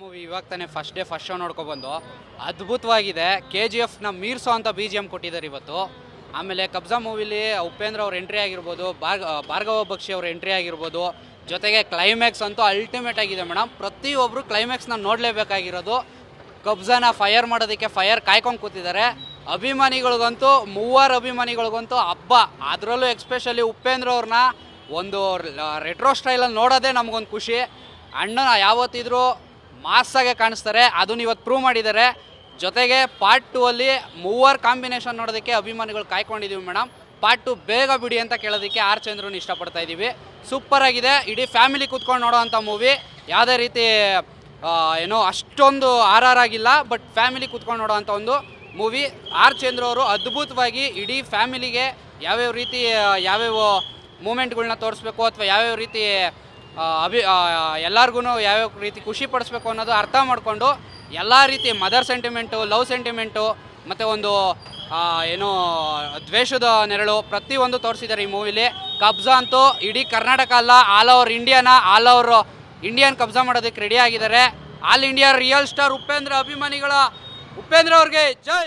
Movie ಇವಾಗ ತಾನೇ first day first show ನೋಡ್ಕೊಬಂದು ಅದ್ಭುತವಾಗಿದೆ. ಕೆ ಜಿ ಎಫ್ನ ಮೀರ್ಸೋ ಅಂತ ಬಿ ಜಿ ಎಂ ಕೊಟ್ಟಿದ್ದಾರೆ ಇವತ್ತು. ಆಮೇಲೆ ಕಬ್ಜಾ ಮೂವಿಲಿ ಉಪೇಂದ್ರ ಅವ್ರ ಎಂಟ್ರಿ ಆಗಿರ್ಬೋದು, ಭಾರ್ಗ, ಭಾರ್ಗವ ಬಕ್ಷಿ ಅವ್ರ ಎಂಟ್ರಿ ಆಗಿರ್ಬೋದು, ಜೊತೆಗೆ ಕ್ಲೈಮ್ಯಾಕ್ಸ್ ಅಂತೂ ಅಲ್ಟಿಮೇಟ್ ಆಗಿದೆ ಮೇಡಮ್ ಪ್ರತಿಯೊಬ್ಬರು ಕ್ಲೈಮ್ಯಾಕ್ಸ್ನ ನೋಡಲೇಬೇಕಾಗಿರೋದು ಕಬ್ಜಾನ ಫೈರ್ ಮಾಡೋದಕ್ಕೆ ಫೈರ್ ಕಾಯ್ಕೊಂಡು ಕೂತಿದ್ದಾರೆ. ಅಭಿಮಾನಿಗಳಿಗಂತೂ, ಮೂವರು ಅಭಿಮಾನಿಗಳಿಗಂತೂ ಹಬ್ಬ. ಅದರಲ್ಲೂ ಎಕ್ಸ್ಪೆಷಲಿ ಉಪೇಂದ್ರ ಅವ್ರನ್ನ ಒಂದು ರೆಟ್ರೋ ಸ್ಟೈಲಲ್ಲಿ ನೋಡೋದೇ ನಮಗೊಂದು ಖುಷಿ. ಅಣ್ಣನ ಯಾವತ್ತಿದ್ರೂ ಮಾಸಾಗೆ ಕಾಣಿಸ್ತಾರೆ, ಅದನ್ನ ಇವತ್ತು ಪ್ರೂವ್ ಮಾಡಿದ್ದಾರೆ. ಜೊತೆಗೆ ಪಾರ್ಟ್ ಟೂ ಅಲ್ಲಿ ಮೂವರ್ ಕಾಂಬಿನೇಷನ್ ನೋಡೋದಕ್ಕೆ ಅಭಿಮಾನಿಗಳು ಕಾಯ್ಕೊಂಡಿದ್ದೀವಿ ಮೇಡಮ್ ಪಾರ್ಟ್ ಟು ಬೇಗ ಬಿಡಿ ಅಂತ ಕೇಳೋದಕ್ಕೆ ಆರ್ ಚಂದ್ರನ್ ಇಷ್ಟಪಡ್ತಾ ಇದ್ದೀವಿ ಸೂಪರ್ ಆಗಿದೆ. ಇಡೀ ಫ್ಯಾಮಿಲಿ ಕೂತ್ಕೊಂಡು ನೋಡೋವಂಥ ಮೂವಿ ಯಾವುದೇ ರೀತಿ ಏನೋ ಅಷ್ಟೊಂದು ಆರ್ ಆರ್ ಆಗಿಲ್ಲ ಬಟ್ ಫ್ಯಾಮಿಲಿ ಕೂತ್ಕೊಂಡು ನೋಡೋವಂಥ ಒಂದು ಮೂವಿ ಆರ್ ಚಂದ್ರ ಅವರು ಅದ್ಭುತವಾಗಿ ಇಡೀ ಫ್ಯಾಮಿಲಿಗೆ ಯಾವ್ಯಾವ ರೀತಿ ಯಾವ್ಯಾವ ಮೂಮೆಂಟ್ಗಳನ್ನ ತೋರಿಸ್ಬೇಕು ಅಥವಾ ಯಾವ್ಯಾವ ರೀತಿ ಅಭಿ ಎಲ್ಲರಿಗೂ ಯಾವ್ಯಾವ ರೀತಿ ಖುಷಿ ಪಡಿಸ್ಬೇಕು ಅನ್ನೋದು ಅರ್ಥ ಮಾಡಿಕೊಂಡು ಎಲ್ಲ ರೀತಿ ಮದರ್ ಸೆಂಟಿಮೆಂಟು, ಲವ್ ಸೆಂಟಿಮೆಂಟು, ಮತ್ತು ಒಂದು ಏನು ದ್ವೇಷದ ನೆರಳು ಪ್ರತಿಯೊಂದು ತೋರಿಸಿದ್ದಾರೆ ಈ ಮೂವಿಲಿ. ಕಬ್ಜಾ ಅಂತೂ ಇಡೀ ಕರ್ನಾಟಕ ಅಲ್ಲ, ಆಲ್ ಓವರ್ ಇಂಡಿಯಾನ, ಆಲ್ ಓವರ್ ಇಂಡಿಯನ್ ಕಬ್ಜಾ ಮಾಡೋದಕ್ಕೆ ರೆಡಿ ಆಗಿದ್ದಾರೆ. All India real star Upendra ಅಭಿಮಾನಿಗಳ, ಉಪೇಂದ್ರ ಅವ್ರಿಗೆ ಜೈ!